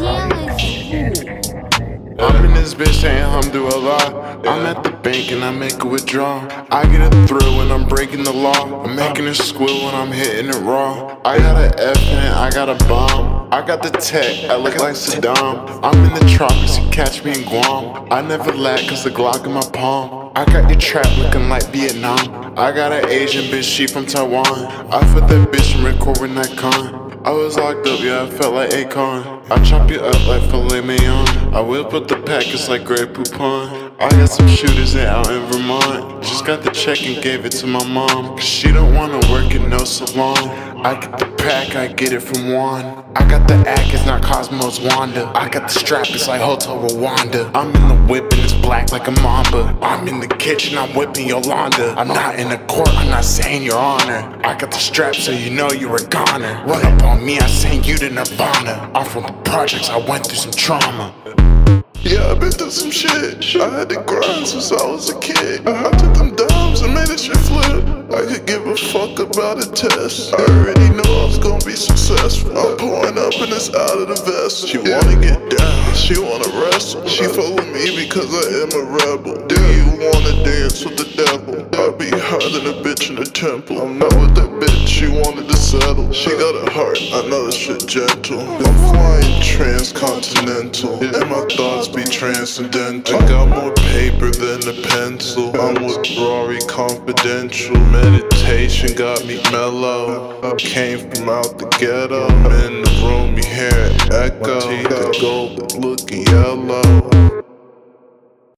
I'm in this bitch saying alhamdulillah. I'm at the bank and I make a withdrawal. I get it through when I'm breaking the law. I'm making a squill when I'm hitting it raw. I got an F and I got a bomb. I got the tech, I look like Saddam. I'm in the tropics, you catch me in Guam. I never lack cause the Glock in my palm. I got your trap looking like Vietnam. I got an Asian bitch, she from Taiwan. I put that bitch and recording that con. I was locked up, yeah, I felt like Akon. I chop you up like filet mignon. I whip up the packets like Grey Poupon. I got some shooters out in Vermont. Just got the check and gave it to my mom. Cause she don't wanna work in no salon. I get the pack, I get it from Juan. I got the act, it's not Cosmos Wanda. I got the strap, it's like Hotel Rwanda. I'm in the whip and it's black like a mamba. I'm in the kitchen, I'm whipping Yolanda. I'm not in the court, I'm not saying your honor. I got the strap so you know you're a goner. Run up on me, I send you to Nirvana. I'm from the projects, I went through some trauma. Yeah, I've been through some shit. I had to grind since I was a kid. I took them dimes and made it shit flip. Fuck about a test. I already know I was gonna be successful. I'm pouring up and it's out of the vest. She wanna get down, she wanna wrestle. She follow me because I am a rebel. Do you wanna dance with the devil? I be than a bitch in the temple. I'm not with that bitch, she got a heart, I know this shit gentle. I'm flying transcontinental, and my thoughts be transcendental. I got more paper than a pencil. I'm with Rory Confidential. Meditation got me mellow. I came from out the ghetto. I'm in the room, you hear it echo. Are gold, looking yellow.